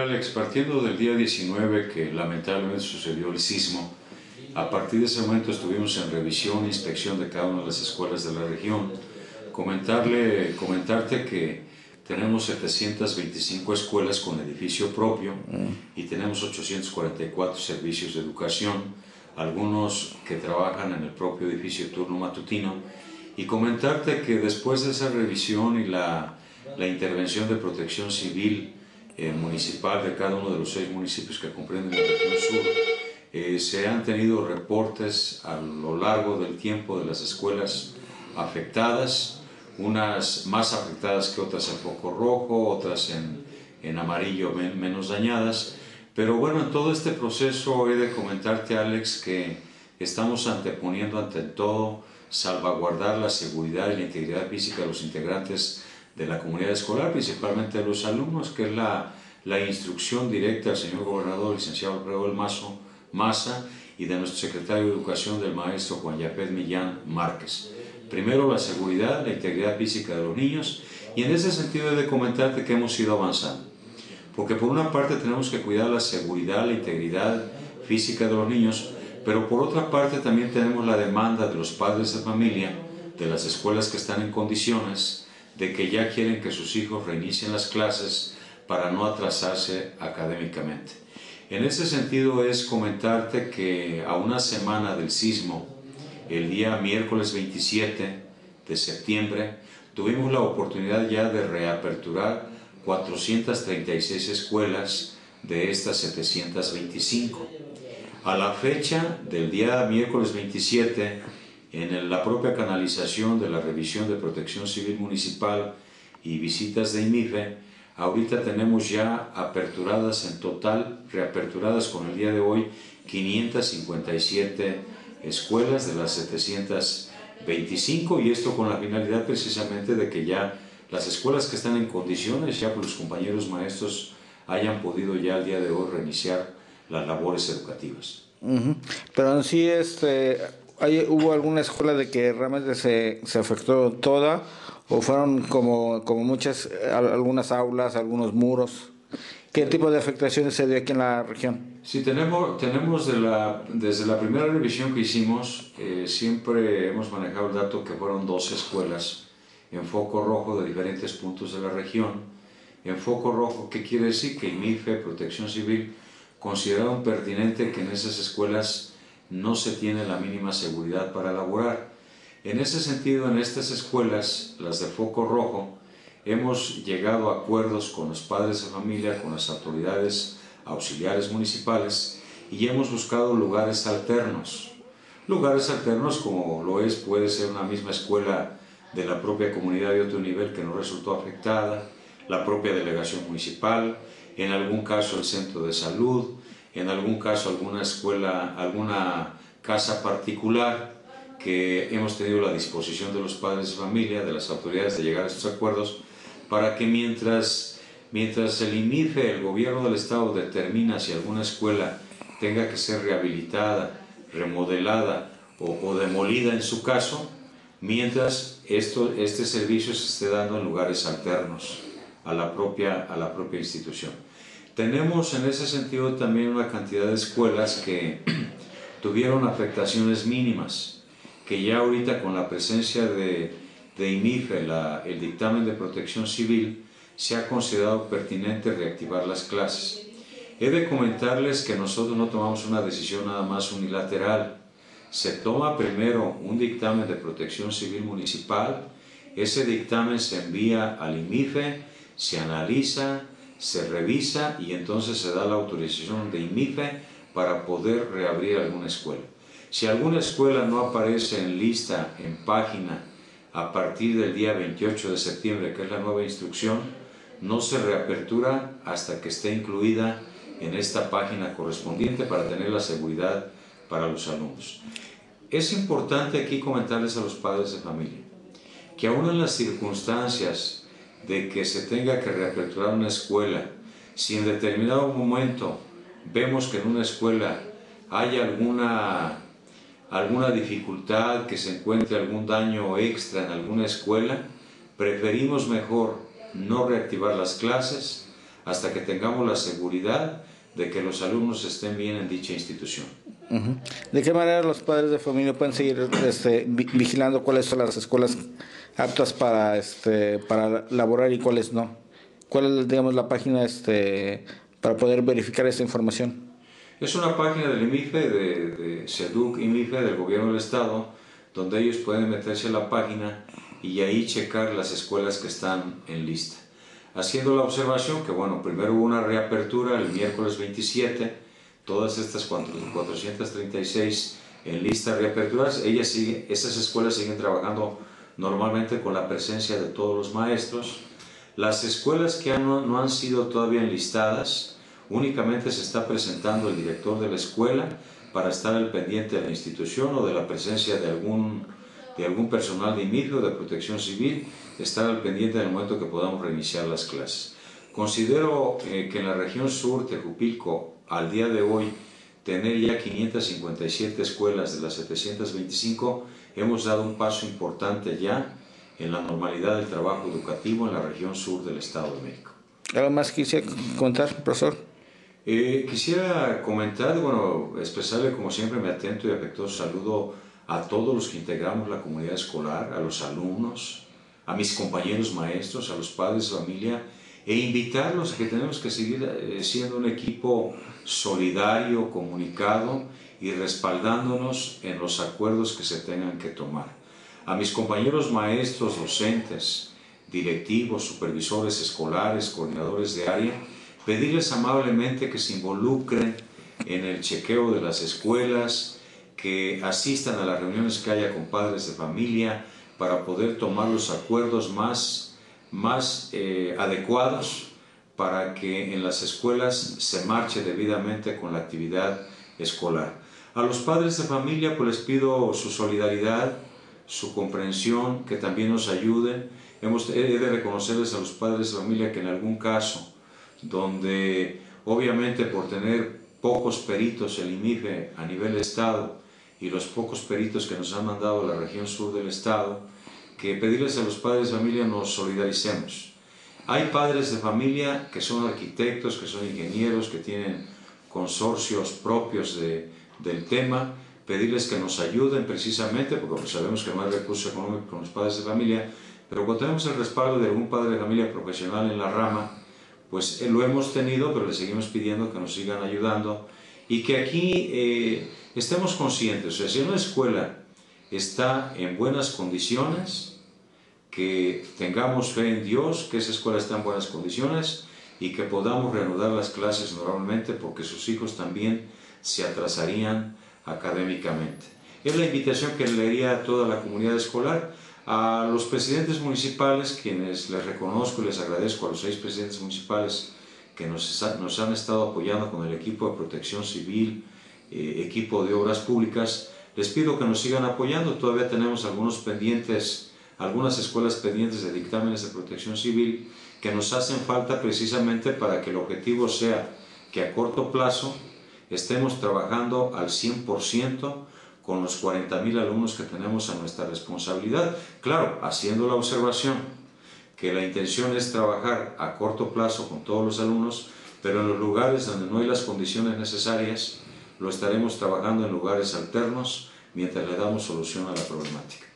Alex, partiendo del día 19 que lamentablemente sucedió el sismo, a partir de ese momento estuvimos en revisión e inspección de cada una de las escuelas de la región. Comentarle, comentarte que tenemos 725 escuelas con edificio propio y tenemos 844 servicios de educación, algunos que trabajan en el propio edificio turno matutino. Y comentarte que después de esa revisión y la, la intervención de protección civil, eh, municipal de cada uno de los seis municipios que comprenden la región sur, eh, se han tenido reportes a lo largo del tiempo de las escuelas afectadas, unas más afectadas que otras en foco rojo, otras en, en amarillo menos dañadas. Pero bueno, en todo este proceso he de comentarte, Alex, que estamos anteponiendo ante todo salvaguardar la seguridad y la integridad física de los integrantes de la comunidad escolar, principalmente de los alumnos, que es la, la instrucción directa del señor gobernador, licenciado Alfredo El Mazo, Maza, y de nuestro secretario de Educación, del maestro Juan Yapet Millán Márquez. Primero, la seguridad, la integridad física de los niños, y en ese sentido he de comentarte que hemos ido avanzando. Porque por una parte tenemos que cuidar la seguridad, la integridad física de los niños, pero por otra parte también tenemos la demanda de los padres de familia, de las escuelas que están en condiciones, de que ya quieren que sus hijos reinicien las clases para no atrasarse académicamente. En ese sentido es comentarte que a una semana del sismo, el día miércoles 27 de septiembre, tuvimos la oportunidad ya de reaperturar 436 escuelas de estas 725. A la fecha del día miércoles 27, en la propia canalización de la revisión de protección civil municipal y visitas de IMIFE, ahorita tenemos ya aperturadas en total, reaperturadas con el día de hoy, 557 escuelas de las 725 y esto con la finalidad precisamente de que ya las escuelas que están en condiciones, ya por los compañeros maestros, hayan podido ya al día de hoy reiniciar las labores educativas. Pero en sí, este, ¿Hubo alguna escuela de que realmente se, se afectó toda o fueron como, como muchas, algunas aulas, algunos muros? ¿Qué tipo de afectaciones se dio aquí en la región? Sí, tenemos, tenemos de la, desde la primera revisión que hicimos, eh, siempre hemos manejado el dato que fueron dos escuelas en foco rojo de diferentes puntos de la región. En foco rojo, ¿qué quiere decir? Que IMIFE, Protección Civil, consideraron pertinente que en esas escuelas no se tiene la mínima seguridad para laborar. En ese sentido, en estas escuelas, las de foco rojo, hemos llegado a acuerdos con los padres de familia, con las autoridades auxiliares municipales y hemos buscado lugares alternos. Lugares alternos como lo es, puede ser una misma escuela de la propia comunidad de otro nivel que no resultó afectada, la propia delegación municipal, en algún caso el centro de salud, en algún caso alguna escuela, alguna casa particular que hemos tenido la disposición de los padres de familia, de las autoridades de llegar a estos acuerdos, para que mientras, mientras el IMIFE, el gobierno del Estado, determina si alguna escuela tenga que ser rehabilitada, remodelada o, demolida en su caso, mientras esto, este servicio se esté dando en lugares alternos a la propia, a la propia institución. Tenemos en ese sentido también una cantidad de escuelas que tuvieron afectaciones mínimas, que ya ahorita con la presencia de, de IMIFE, el dictamen de protección civil, se ha considerado pertinente reactivar las clases. He de comentarles que nosotros no tomamos una decisión nada más unilateral. Se toma primero un dictamen de protección civil municipal, ese dictamen se envía al IMIFE, se analiza, se revisa y entonces se da la autorización de IMIFE para poder reabrir alguna escuela. Si alguna escuela no aparece en lista, en página, a partir del día 28 de septiembre, que es la nueva instrucción, no se reapertura hasta que esté incluida en esta página correspondiente para tener la seguridad para los alumnos. Es importante aquí comentarles a los padres de familia que aún en las circunstancias de que se tenga que reaperturar una escuela, si en determinado momento vemos que en una escuela hay alguna, alguna dificultad, que se encuentre algún daño extra en alguna escuela, preferimos mejor no reactivar las clases hasta que tengamos la seguridad de que los alumnos estén bien en dicha institución. ¿De qué manera los padres de familia pueden seguir este, vigilando cuáles son las escuelas aptas para, este, para laborar y cuáles no? ¿Cuál es, digamos, la página este, para poder verificar esta información? Es una página del IMIFE, de, de SEDUC IMIFE, del gobierno del estado, donde ellos pueden meterse a la página y ahí checar las escuelas que están en lista. Haciendo la observación que, bueno, primero hubo una reapertura el miércoles 27, todas estas 436 en lista de reaperturas, ellas siguen, esas escuelas siguen trabajando normalmente con la presencia de todos los maestros. Las escuelas que no, no han sido todavía enlistadas, únicamente se está presentando el director de la escuela para estar al pendiente de la institución o de la presencia de algún, de algún personal de IMIF o de protección civil, estar al pendiente en el momento que podamos reiniciar las clases. Considero eh, que en la región sur, Tejupilco, al día de hoy, tener ya 557 escuelas de las 725, hemos dado un paso importante ya en la normalidad del trabajo educativo en la región sur del Estado de México. ¿Algo más quisiera contar, profesor? Eh, quisiera comentar, bueno, expresarle como siempre mi atento y afectuoso saludo a todos los que integramos la comunidad escolar, a los alumnos, a mis compañeros maestros, a los padres de familia, e invitarlos a que tenemos que seguir eh, siendo un equipo solidario, comunicado y respaldándonos en los acuerdos que se tengan que tomar. A mis compañeros maestros, docentes, directivos, supervisores escolares, coordinadores de área, pedirles amablemente que se involucren en el chequeo de las escuelas, que asistan a las reuniones que haya con padres de familia para poder tomar los acuerdos más, más eh, adecuados para que en las escuelas se marche debidamente con la actividad escolar. A los padres de familia pues les pido su solidaridad, su comprensión, que también nos ayuden. Hemos, he de reconocerles a los padres de familia que en algún caso donde obviamente por tener pocos peritos el IMIFE a nivel Estado y los pocos peritos que nos han mandado la región sur del Estado, que pedirles a los padres de familia nos solidaricemos. Hay padres de familia que son arquitectos, que son ingenieros, que tienen consorcios propios de, del tema, pedirles que nos ayuden precisamente, porque sabemos que no hay recursos económicos con los padres de familia, pero cuando tenemos el respaldo de algún padre de familia profesional en la rama, pues eh, lo hemos tenido, pero le seguimos pidiendo que nos sigan ayudando y que aquí eh, estemos conscientes, o sea, si una escuela está en buenas condiciones, que tengamos fe en Dios, que esa escuela está en buenas condiciones y que podamos reanudar las clases normalmente porque sus hijos también se atrasarían académicamente. Es la invitación que le haría a toda la comunidad escolar a los presidentes municipales, quienes les reconozco y les agradezco a los seis presidentes municipales que nos, han estado apoyando con el equipo de protección civil, eh, equipo de obras públicas, les pido que nos sigan apoyando. Todavía tenemos algunos pendientes, algunas escuelas pendientes de dictámenes de protección civil que nos hacen falta precisamente para que el objetivo sea que a corto plazo estemos trabajando al 100% con los 40.000 alumnos que tenemos a nuestra responsabilidad. Claro, haciendo la observación que la intención es trabajar a corto plazo con todos los alumnos, pero en los lugares donde no hay las condiciones necesarias, lo estaremos trabajando en lugares alternos mientras le damos solución a la problemática.